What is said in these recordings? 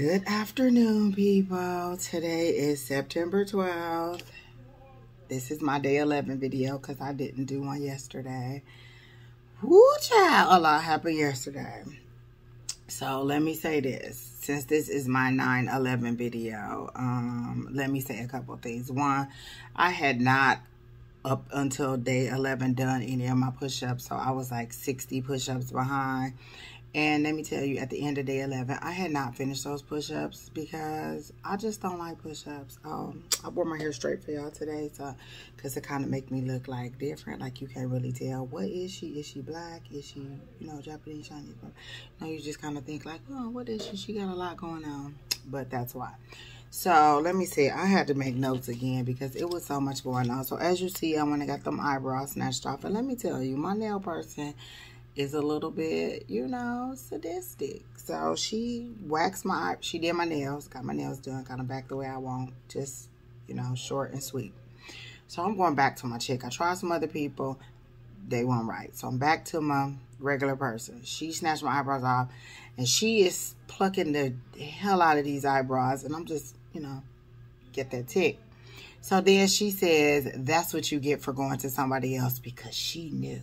Good afternoon, people. Today is September 12th. This is my day 11 video because I didn't do one yesterday. Woo, child, a lot happened yesterday. So let me say this. Since this is my 9-11 video, um, let me say a couple things. One, I had not up until day 11 done any of my push-ups. So I was like 60 push-ups behind. And let me tell you, at the end of day 11, I had not finished those push-ups because I just don't like push-ups. Um, I wore my hair straight for y'all today, so because it kind of make me look like different. Like you can't really tell. What is she? Is she black? Is she, you know, Japanese, Chinese? No, you just kind of think like, oh, what is she? She got a lot going on. But that's why. So let me see. I had to make notes again because it was so much going on. So as you see, I went and got them eyebrows snatched off. And let me tell you, my nail person is a little bit, you know, sadistic. So she waxed my, she did my nails, got my nails done kind of back the way I want, just, you know, short and sweet. So I'm going back to my chick. I tried some other people. They weren't right. So I'm back to my regular person. She snatched my eyebrows off and she is plucking the hell out of these eyebrows. And I'm just, you know, get that tick. So then she says, that's what you get for going to somebody else because she knew.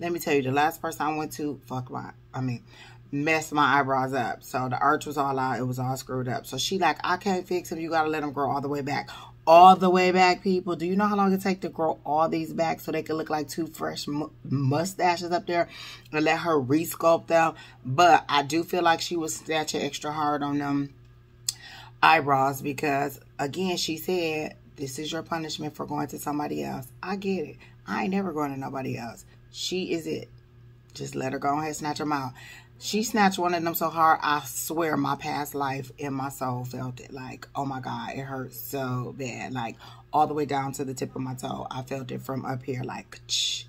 Let me tell you, the last person I went to, fuck my, I mean, messed my eyebrows up. So the arch was all out. It was all screwed up. So she like, I can't fix them. You got to let them grow all the way back. All the way back, people. Do you know how long it take to grow all these back so they can look like two fresh mustaches up there and let her resculpt them? But I do feel like she was snatching extra hard on them eyebrows because, again, she said, this is your punishment for going to somebody else. I get it. I ain't never going to nobody else. She is it. Just let her go ahead snatch her mouth. She snatched one of them so hard, I swear my past life and my soul felt it. Like, oh my God, it hurt so bad. Like, all the way down to the tip of my toe. I felt it from up here, like, Ch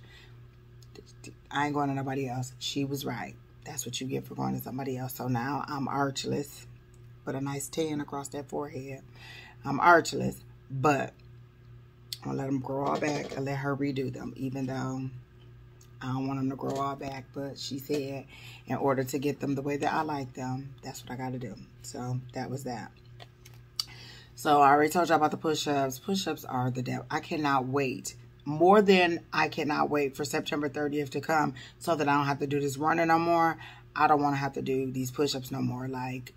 I ain't going to nobody else. She was right. That's what you get for going to somebody else. So now I'm archless. Put a nice tan across that forehead. I'm archless, but I'll let them grow all back and let her redo them, even though I don't want them to grow all back, but she said in order to get them the way that I like them, that's what I got to do. So that was that. So I already told you about the push-ups. Push-ups are the devil. I cannot wait. More than I cannot wait for September 30th to come so that I don't have to do this running no more. I don't want to have to do these push-ups no more. Like,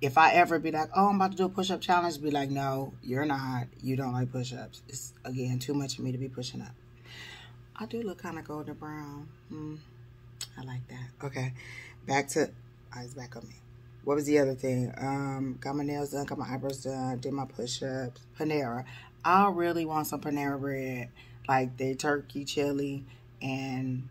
if I ever be like, oh, I'm about to do a push-up challenge, be like, no, you're not. You don't like push-ups. It's, again, too much for me to be pushing up. I do look kind of golden brown. Hmm. I like that. Okay. Back to, eyes back on me. What was the other thing? Um, got my nails done, got my eyebrows done, did my push-ups. Panera. I really want some Panera bread. Like the turkey chili and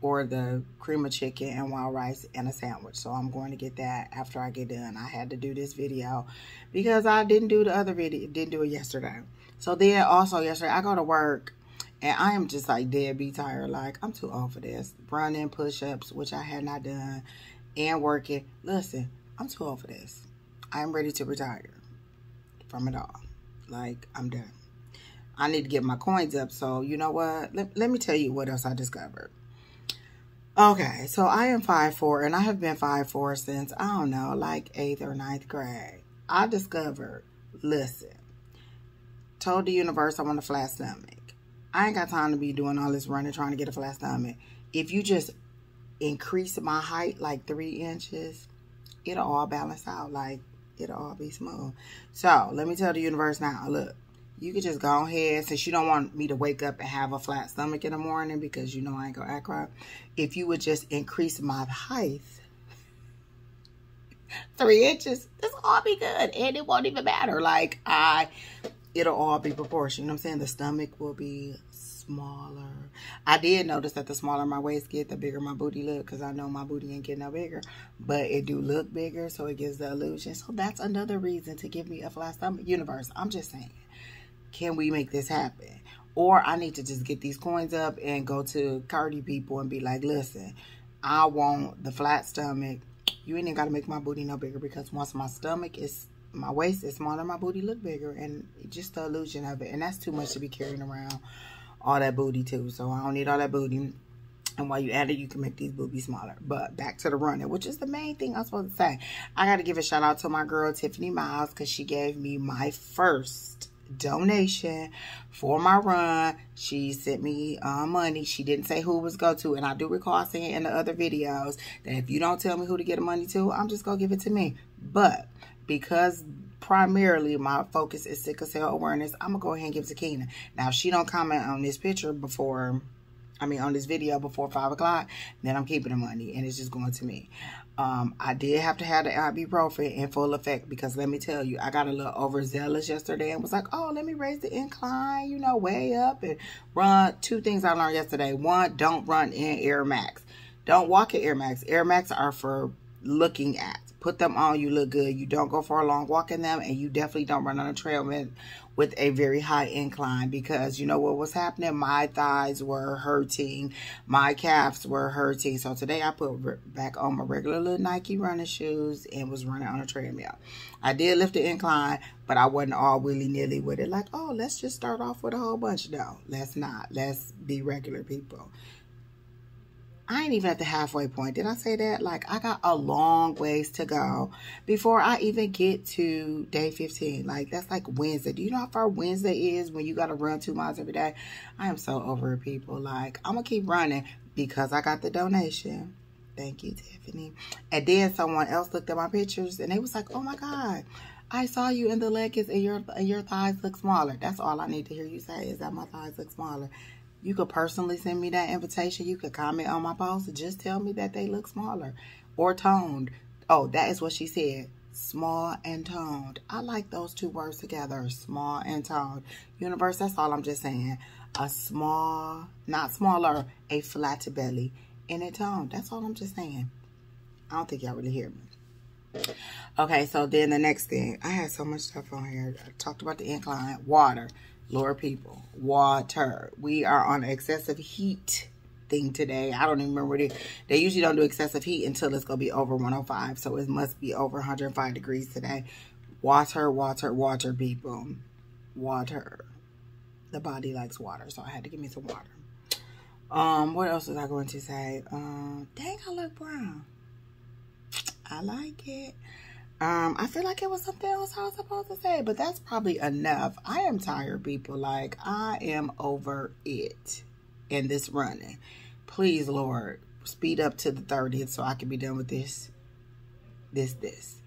or the cream of chicken and wild rice and a sandwich. So I'm going to get that after I get done. I had to do this video because I didn't do the other video, didn't do it yesterday. So then also yesterday I go to work and I am just like dead be tired. Like, I'm too old for this. Running push-ups, which I had not done, and working. Listen, I'm too old for this. I'm ready to retire from it all. Like, I'm done. I need to get my coins up. So, you know what? Let, let me tell you what else I discovered. Okay, so I am five four, and I have been five four since, I don't know, like 8th or ninth grade. I discovered, listen, told the universe I want a flat stomach. I ain't got time to be doing all this running trying to get a flat stomach. If you just increase my height like three inches, it'll all balance out. Like, it'll all be smooth. So, let me tell the universe now, look, you can just go ahead, since you don't want me to wake up and have a flat stomach in the morning because you know I ain't going to act right. If you would just increase my height three inches, this will all be good. And it won't even matter. Like, I it'll all be proportional. You know what I'm saying? The stomach will be smaller. I did notice that the smaller my waist get, the bigger my booty look because I know my booty ain't getting no bigger. But it do look bigger, so it gives the illusion. So that's another reason to give me a flat stomach. Universe, I'm just saying, can we make this happen? Or I need to just get these coins up and go to Cardi people and be like, listen, I want the flat stomach. You ain't got to make my booty no bigger because once my stomach is my waist is smaller, my booty look bigger, and just the illusion of it. And that's too much to be carrying around all that booty too. So I don't need all that booty. And while you add it, you can make these boobies smaller. But back to the running, which is the main thing I'm supposed to say. I got to give a shout out to my girl, Tiffany Miles, because she gave me my first donation for my run. She sent me uh, money. She didn't say who was go to. And I do recall saying in the other videos that if you don't tell me who to get the money to, I'm just going to give it to me. But because primarily my focus is sickle cell awareness, I'm going to go ahead and give it to Keyna. Now, she don't comment on this picture before I mean, on this video before 5 o'clock, then I'm keeping the money and it's just going to me. Um, I did have to have the ibuprofen in full effect because let me tell you, I got a little overzealous yesterday and was like, oh, let me raise the incline, you know, way up and run. Two things I learned yesterday. One, don't run in Air Max. Don't walk in Air Max. Air Max are for looking at. Put them on, you look good. You don't go for a long walk in them, and you definitely don't run on a trail with, a very high incline because you know what was happening? My thighs were hurting, my calves were hurting. So today I put back on my regular little Nike running shoes and was running on a treadmill. I did lift the incline, but I wasn't all willy-nilly with it. Like, oh, let's just start off with a whole bunch. No, let's not. Let's be regular people. I ain't even at the halfway point. Did I say that? Like, I got a long ways to go before I even get to day 15. Like, that's like Wednesday. Do you know how far Wednesday is when you got to run two miles every day? I am so over it, people. Like, I'm going to keep running because I got the donation. Thank you, Tiffany. And then someone else looked at my pictures and they was like, oh my God, I saw you in the leggings and your, and your thighs look smaller. That's all I need to hear you say is that my thighs look smaller. You could personally send me that invitation. You could comment on my post just tell me that they look smaller or toned. Oh, that is what she said. Small and toned. I like those two words together. Small and toned. Universe, that's all I'm just saying. A small, not smaller, a flat belly and a toned. That's all I'm just saying. I don't think y'all really hear me. Okay, so then the next thing. I had so much stuff on here. I talked about the incline. Water. Lord people, water. We are on excessive heat thing today. I don't even remember what it They usually don't do excessive heat until it's going to be over 105. So it must be over 105 degrees today. Water, water, water, people. Water. The body likes water, so I had to give me some water. Um, what else was I going to say? Um, dang, I look brown. I like it. Um, I feel like it was something else I was supposed to say, but that's probably enough. I am tired, people. Like, I am over it in this running. Please, Lord, speed up to the 30th so I can be done with this, this, this.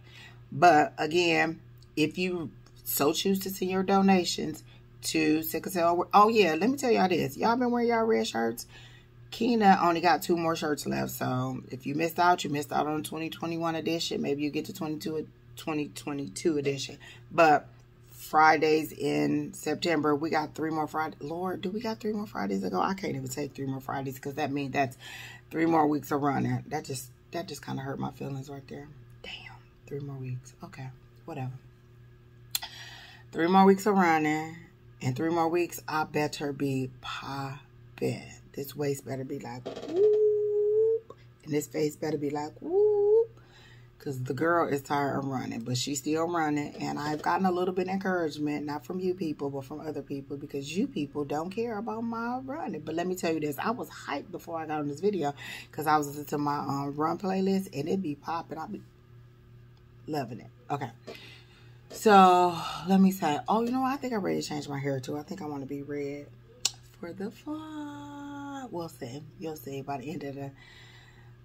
But, again, if you so choose to send your donations to Sickle Cell, oh, yeah, let me tell y'all this. Y'all been wearing y'all red shirts? Keyna only got two more shirts left. So if you missed out, you missed out on the 2021 edition. Maybe you get to 22, 2022 edition. But Fridays in September, we got three more Fridays. Lord, do we got three more Fridays to go? I can't even take three more Fridays because that means that's three more weeks of running. That just that just kind of hurt my feelings right there. Damn, three more weeks. Okay, whatever. Three more weeks of running. In three more weeks, I better be popping. This waist better be like, whoop. And this face better be like, whoop. Because the girl is tired of running, but she's still running. And I've gotten a little bit of encouragement, not from you people, but from other people, because you people don't care about my running. But let me tell you this, I was hyped before I got on this video, because I was listening to my um, run playlist, and it be popping. I'll be loving it. Okay. So, let me say, oh, you know what? I think I'm ready to change my hair, too. I think I want to be red for the fun we'll see. You'll see by the end of the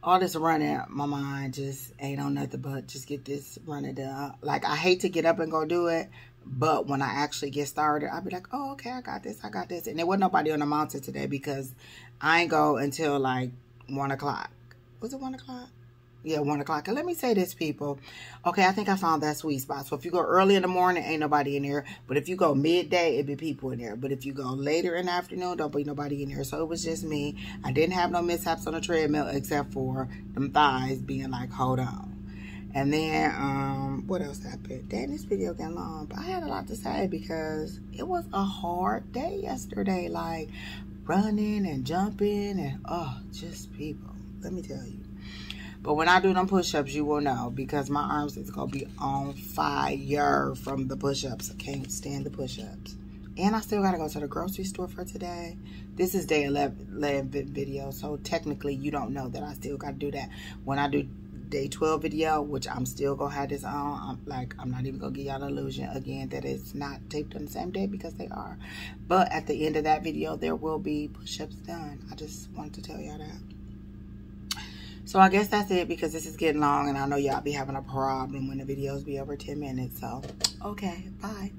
all this running, my mind just ain't on nothing but just get this running done. Like I hate to get up and go do it, but when I actually get started, I'll be like, oh, okay, I got this, I got this. And there wasn't nobody on the mountain today because I ain't go until like one o'clock. Was it one o'clock? Yeah, one o'clock. And let me say this, people. Okay, I think I found that sweet spot. So if you go early in the morning, ain't nobody in there. But if you go midday, it be people in there. But if you go later in the afternoon, don't be nobody in there. So it was just me. I didn't have no mishaps on the treadmill except for them thighs being like, hold on. And then, um, what else happened? Damn, this video got long. But I had a lot to say because it was a hard day yesterday. Like, running and jumping and, oh, just people. Let me tell you. But when I do them push-ups, you will know because my arms is going to be on fire from the push-ups. I can't stand the push-ups. And I still got to go to the grocery store for today. This is day 11, 11 video. So technically, you don't know that I still got to do that. When I do day 12 video, which I'm still going to have this on. I'm like, I'm not even going to give y'all the illusion again that it's not taped on the same day because they are. But at the end of that video, there will be push-ups done. I just wanted to tell y'all that. So I guess that's it because this is getting long and I know y'all be having a problem when the videos be over 10 minutes. So, okay, bye.